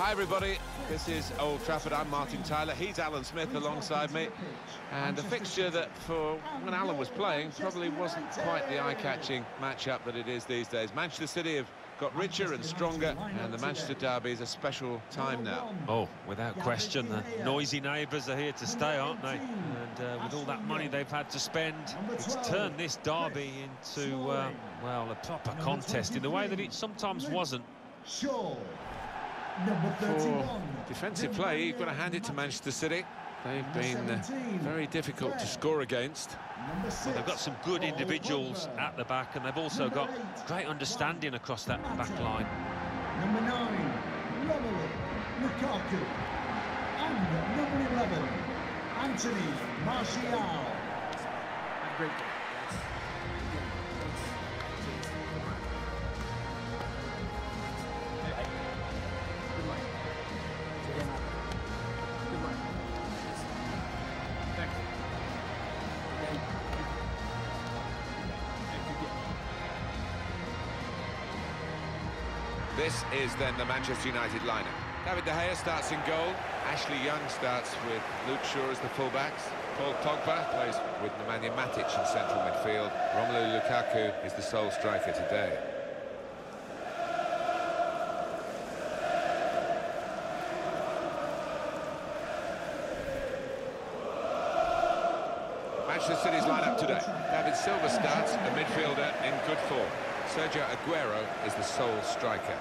Hi everybody, this is Old Trafford, I'm Martin Tyler, he's Alan Smith alongside me and a fixture that for when Alan was playing probably wasn't quite the eye-catching matchup that it is these days. Manchester City have got richer and stronger and the Manchester Derby is a special time now. Oh, without question, the noisy neighbours are here to stay, aren't they? And uh, with all that money they've had to spend, it's turned this derby into, uh, well, a proper contest in the way that it sometimes wasn't. Shaw. Number For defensive play, you've got to hand it to Manchester City. They've been uh, very difficult to score against. Number six. Well, they've got some good individuals Pogba. at the back, and they've also got great understanding across that back line. Number nine, Romelu Lukaku. And number 11, Anthony Martial. Great is then the Manchester United lineup. David De Gea starts in goal. Ashley Young starts with Luke Shaw as the fullbacks. Paul Pogba plays with Nemanja Matic in central midfield. Romelu Lukaku is the sole striker today. Manchester City's lineup today. David Silva starts, a midfielder in good form. Sergio Aguero is the sole striker.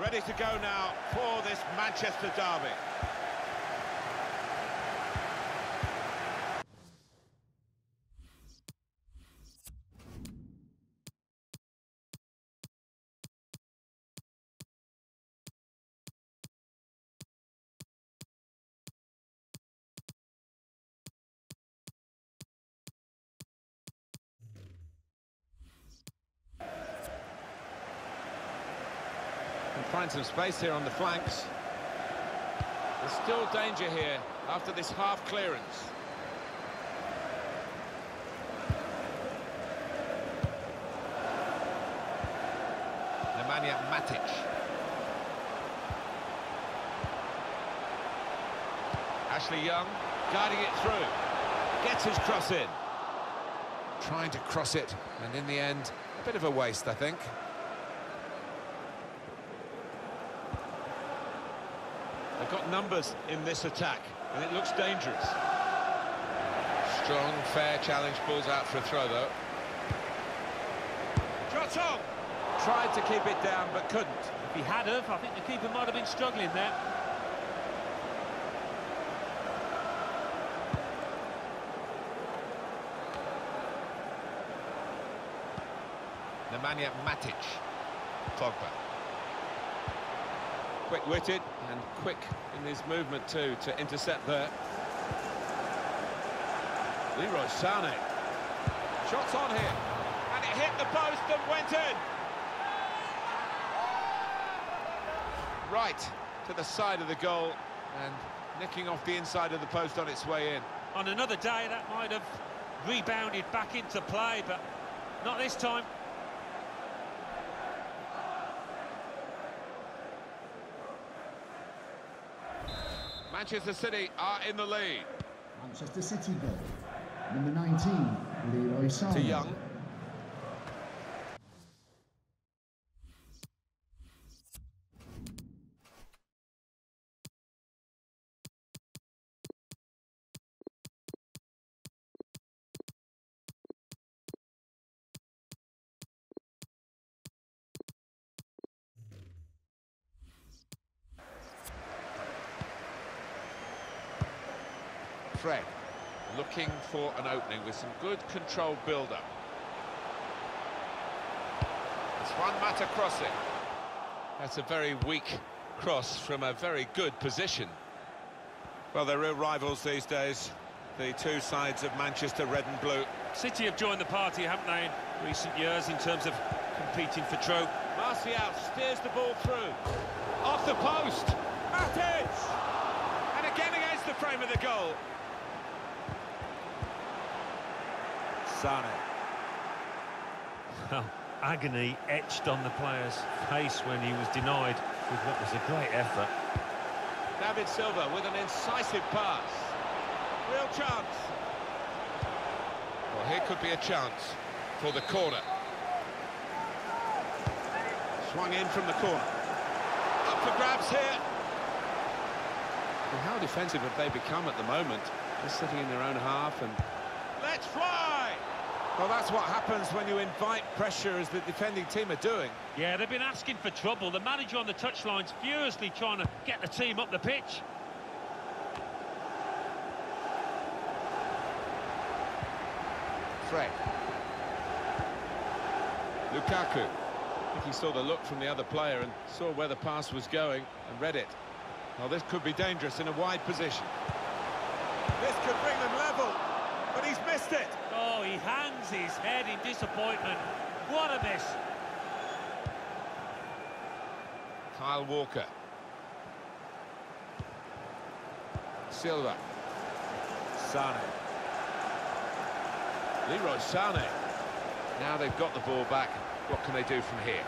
Ready to go now for this Manchester derby. Find some space here on the flanks. There's still danger here after this half clearance. Nemanja Matic. Ashley Young guiding it through. Gets his cross in. Trying to cross it, and in the end, a bit of a waste, I think. They've got numbers in this attack, and it looks dangerous. Strong, fair challenge, pulls out for a throw, though. Trotton! Tried to keep it down, but couldn't. If he had have, I think the keeper might have been struggling there. Nemanja Matic. Pogba. Quick-witted and quick in his movement, too, to intercept there. Leroy Sané. Shots on here. And it hit the post and went in. Right to the side of the goal and nicking off the inside of the post on its way in. On another day, that might have rebounded back into play, but not this time. Manchester City are in the lead. Manchester City goal. Number 19, Leroy Sané. To Young. Fred looking for an opening with some good controlled build-up. It's Juan Mata crossing. That's a very weak cross from a very good position. Well, they're real rivals these days, the two sides of Manchester red and blue. City have joined the party, haven't they, in recent years in terms of competing for trophy. Martial steers the ball through. Off the post. Matic! And again against the frame of the goal. Sane. Well, agony etched on the player's face when he was denied with what was a great effort. David Silva with an incisive pass. Real chance. Well, here could be a chance for the corner. Swung in from the corner. Up for grabs here. Well, how defensive have they become at the moment? Just sitting in their own half and... Let's fly! Well, that's what happens when you invite pressure as the defending team are doing. Yeah, they've been asking for trouble. The manager on the touchline's furiously trying to get the team up the pitch. Fred. Lukaku. I think he saw the look from the other player and saw where the pass was going and read it. Well, this could be dangerous in a wide position. This could bring them level, but he's missed it. Oh, he hangs his head in disappointment. What a miss. Kyle Walker. Silva. Sane. Leroy Sane. Now they've got the ball back. What can they do from here?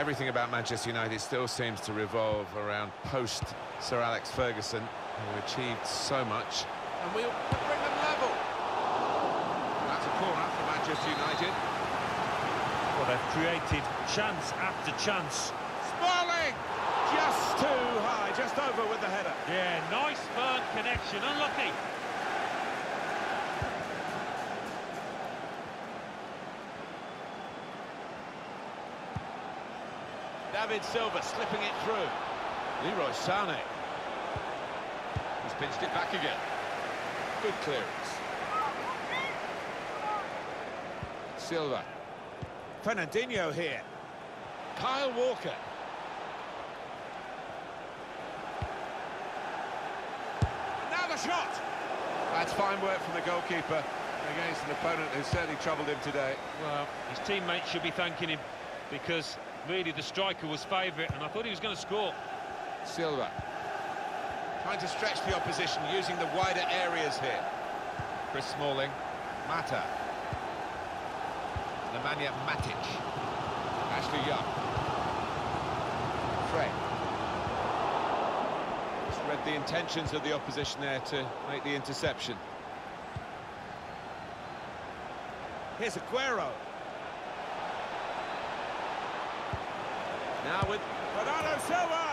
Everything about Manchester United still seems to revolve around post Sir Alex Ferguson, who achieved so much. And we'll bring them level. That's a corner for Manchester United. Well, they've created chance after chance. Smalling! Just too high, just over with the header. Yeah, nice firm connection. Unlucky. David Silva slipping it through. Leroy Sane. He's pinched it back again. Good clearance. Silva. Fernandinho here. Kyle Walker. Now the shot! That's fine work from the goalkeeper against an opponent who certainly troubled him today. Well, his teammates should be thanking him because really the striker was favourite and I thought he was going to score. Silva. Trying to stretch the opposition using the wider areas here. Chris Smalling. Mata. Nemanja Matic. Ashley Young. Fred. Just read the intentions of the opposition there to make the interception. Here's Aguero. Now with Bernardo Silva!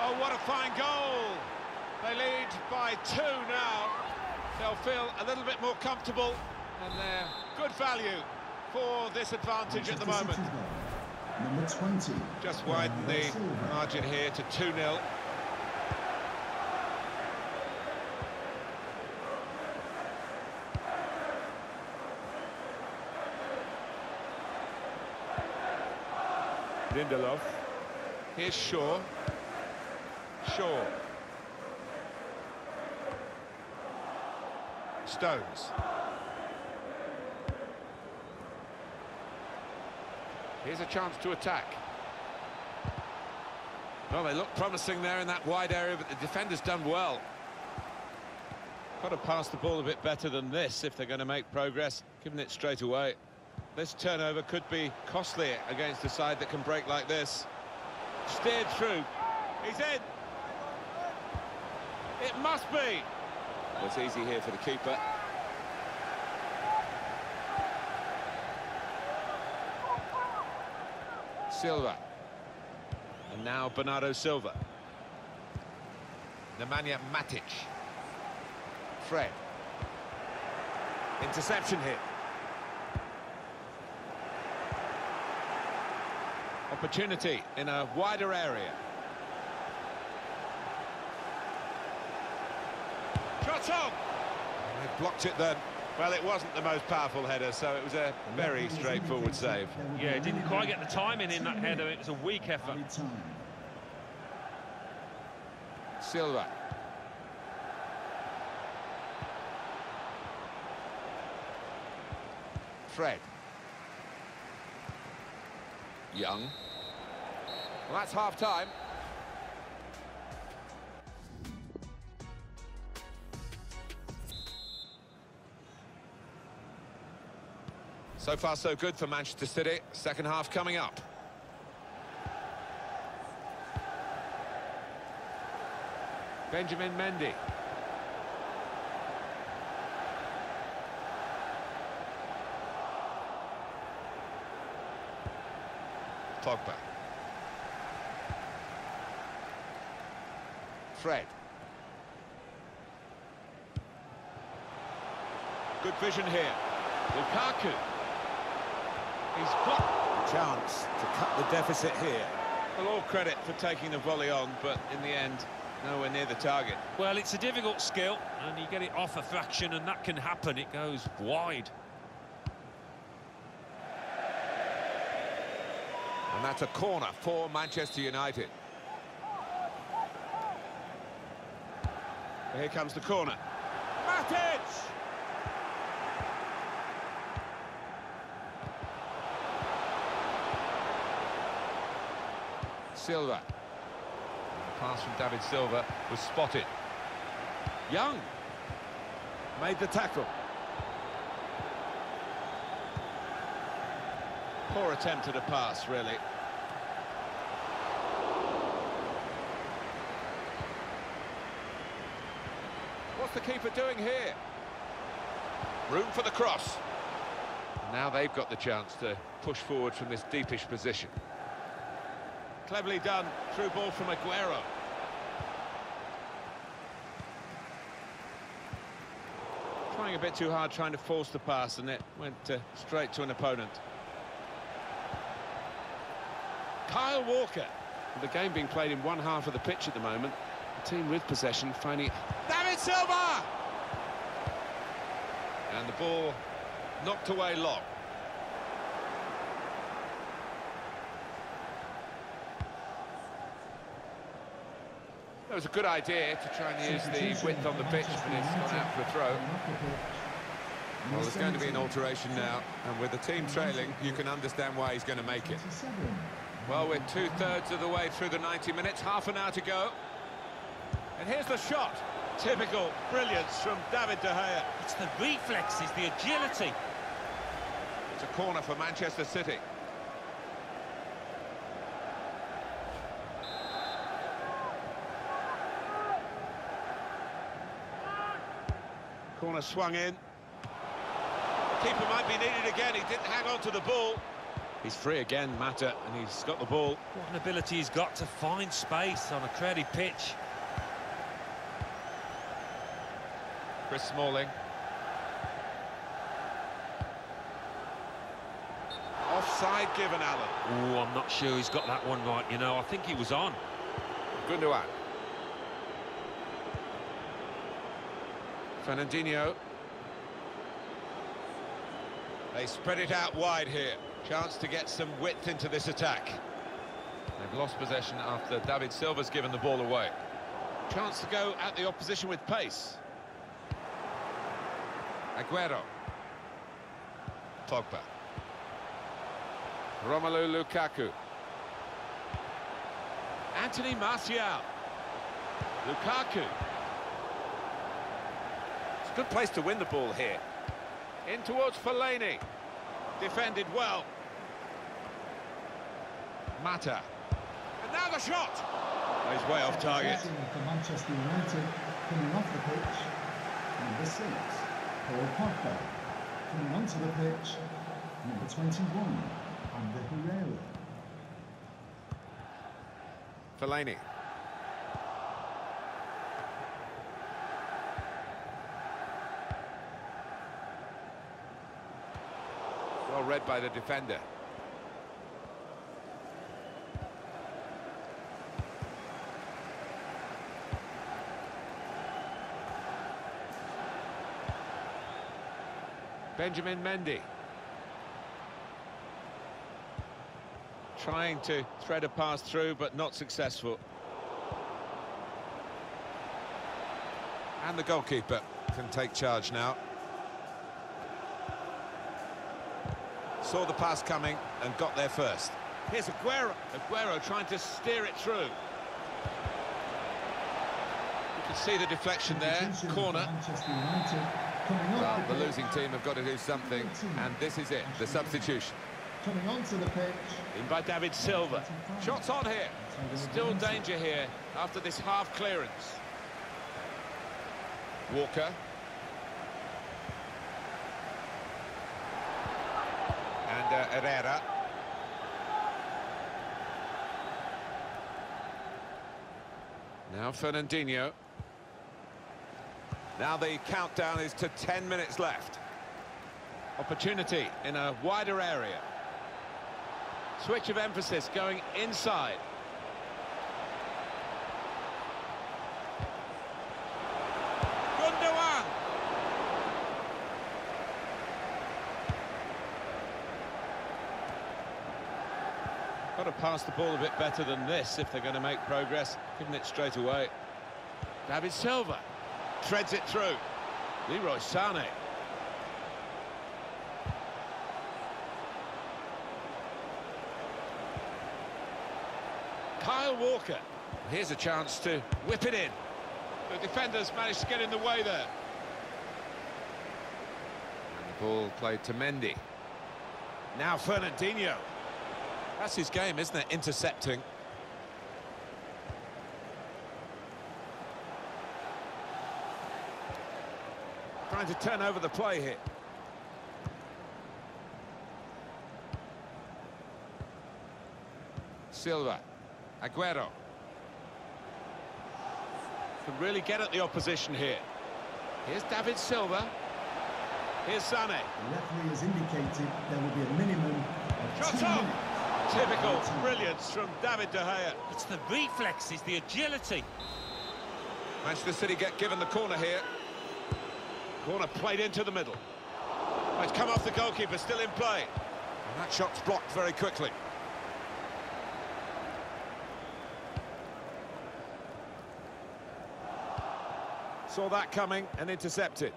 Oh, what a fine goal! They lead by two now. They'll feel a little bit more comfortable and they're good value for this advantage at the moment. Number 20. Just widen the margin here to 2-0. Lindelof. Here's Shaw. Shaw. Stones. Here's a chance to attack. Well, they look promising there in that wide area, but the defender's done well. Got to pass the ball a bit better than this if they're going to make progress, giving it straight away. This turnover could be costly against a side that can break like this. Steered through. He's in. It must be. Well, it's easy here for the keeper. Silva. And now Bernardo Silva. Nemanja Matic. Fred. Interception here. opportunity in a wider area. Shot on! They blocked it then. Well, it wasn't the most powerful header, so it was a very straightforward save. Yeah, it didn't quite get the timing in that header. It was a weak effort. Silva. Fred. Young. Well, that's half-time. So far, so good for Manchester City. Second half coming up. Benjamin Mendy. Pogba. Fred. Good vision here. Lukaku. He's blocked. Chance to cut the deficit here. Well, all credit for taking the volley on, but in the end, nowhere near the target. Well, it's a difficult skill, and you get it off a fraction, and that can happen. It goes wide. And that's a corner for Manchester United. Here comes the corner. Matic! Silva. The pass from David Silva was spotted. Young. Made the tackle. Poor attempt at a pass, really. What's the keeper doing here? Room for the cross. Now they've got the chance to push forward from this deepish position. Cleverly done. Through ball from Aguero. Trying a bit too hard, trying to force the pass, and it went uh, straight to an opponent. Kyle Walker. With the game being played in one half of the pitch at the moment, the team with possession finding it... Silva! And the ball knocked away long. That was a good idea to try and use the width on the pitch, but it's gone out for a throw. Well, there's going to be an alteration now, and with the team trailing, you can understand why he's going to make it. Well, we're two-thirds of the way through the 90 minutes, half an hour to go. And here's the shot. Typical brilliance from David De Gea. It's the reflexes, the agility. It's a corner for Manchester City. Corner swung in. Keeper might be needed again. He didn't hang on to the ball. He's free again, Mata, and he's got the ball. What an ability he's got to find space on a crowded pitch. Chris Smalling. Offside given, Alan. Oh, I'm not sure he's got that one right, you know. I think he was on. Gundogan. Fernandinho. They spread it out wide here. Chance to get some width into this attack. They've lost possession after David Silva's given the ball away. Chance to go at the opposition with pace. Aguero. Pogba. Romelu Lukaku. Anthony Martial. Lukaku. It's a good place to win the ball here. In towards Fellaini. Defended well. Mata. And now the shot. Oh, he's way off target. For Manchester United, coming off the pitch, number six, Paul Pogba. Coming onto the pitch, number 21, Ander Herrera. Fellaini. Well read by the defender. Benjamin Mendy. Trying to thread a pass through, but not successful. And the goalkeeper can take charge now. Saw the pass coming and got there first. Here's Aguero. Aguero trying to steer it through. You can see the deflection there, Substitution for corner. Manchester United coming Well, the the losing team have got to do something, and this is it, the substitution. Coming onto the pitch. In by David Silva. Shots on here. Still danger. danger here after this half clearance. Walker. And uh, Herrera. Now Fernandinho. Now the countdown is to 10 minutes left. Opportunity in a wider area. Switch of emphasis going inside. Gundogan! Got to pass the ball a bit better than this if they're going to make progress. Giving it straight away. David Silva treads it through. Leroy Sane. Kyle Walker. Here's a chance to whip it in. The defenders managed to get in the way there. And the ball played to Mendy. Now Fernandinho. That's his game, isn't it? Intercepting. Trying to turn over the play here. Silva. Aguero. Can really get at the opposition here. Here's David Silva. Here's Sane. The referee has indicated there will be a minimum of Shot two on. minutes. Typical brilliance from David De Gea. It's the reflexes, the agility. Manchester City get given the corner here. Corner played into the middle. It's come off the goalkeeper, still in play. And that shot's blocked very quickly. Saw that coming and intercepted.